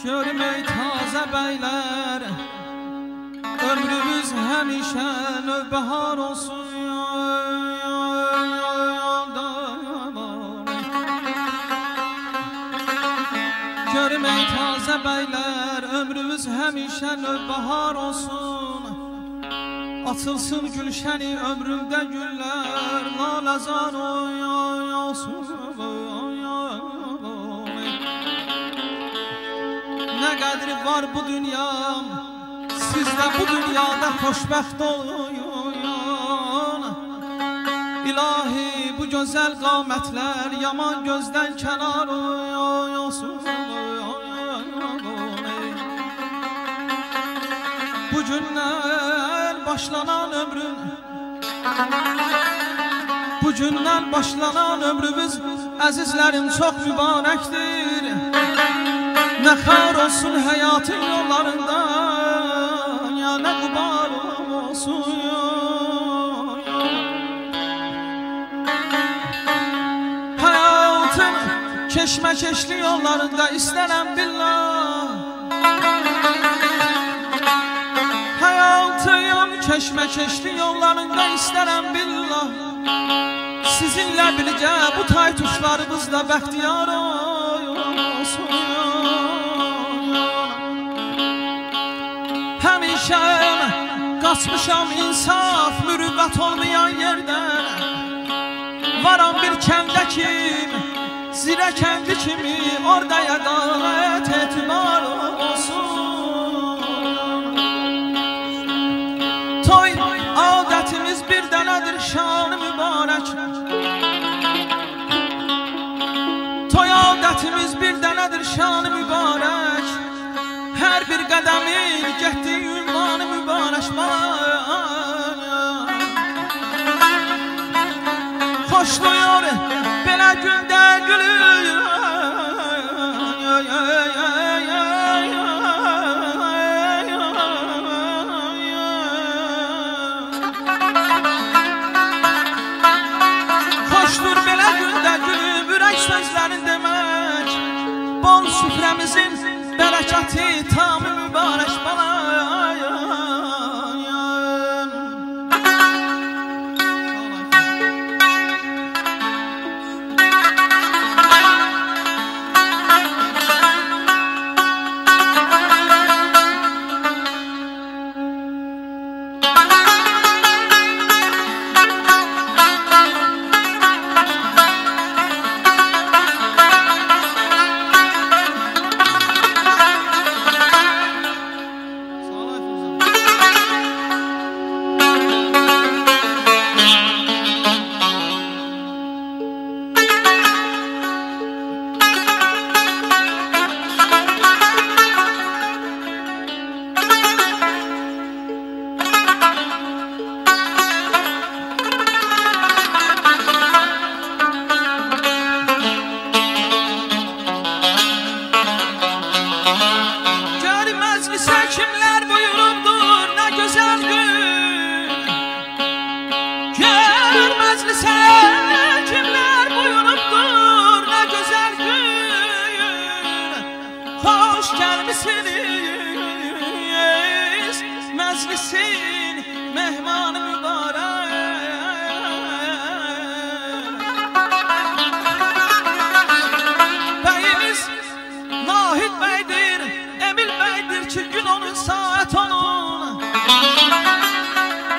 Görmək tazə bəylər Ömrümüz həmişə növbəhar olsun Görmək tazə bəylər Ömrümüz həmişə növbəhar olsun Açılsın gülşəni ömrümdə güllər Laləzar olsun qədri var bu dünyam. Siz də bu dünyada xoşbəxt olun. İlahi bu gözəl qamətlər Yaman gözdən kənar olsun. Bu gündən başlanan ömrüm Bu gündən başlanan ömrümüz. Əzizlərim çox mübarəkdir Ne kar olsun hayatın yollarında Ya ne kubarım olsun Hayatın keşmekeşli yollarında istenem billah. Hayatın keşmekeşli yollarında istenem billah. Sizinle birlikte bu tay tuşlarımızla bəxtiyar olsun qaçmışam insaf mürüvvət olmayan yerdən Varam bir kəndə kim, zirə kəndi kimi Orada ədalət etibar olsun. Toy adətimiz bir dənədir şanı mübarək. Toy adətimiz bir dənədir şanı mübarək bir qədəmin getdiyi ünvanı mübarəkmək Xoşlayır belə gündə gülür Xoşdur belə gündə gülüb ürək sözlərin demək Bol süfrəmizin bərəkəti tamı mübarək balayım mehmanı mübarek. Bəyimiz Nahid bəydir, Emil bəydir ki gün onun saat onun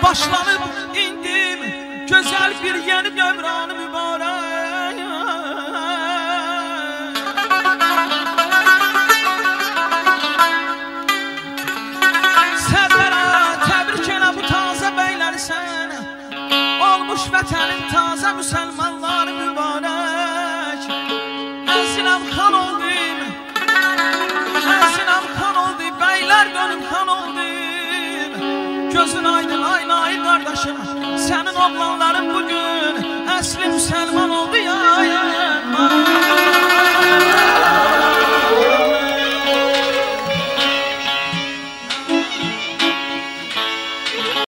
Başlanıb indim gözəl bir yeni dövranı mübarək vətənin tazə müsəlmanları mübarək Əzinəm xan oldum. Əzinəm xan oldu Bəylər dönüm xan oldum. Gözün aydın ay nay qardaşım Sənin oğlanların bugün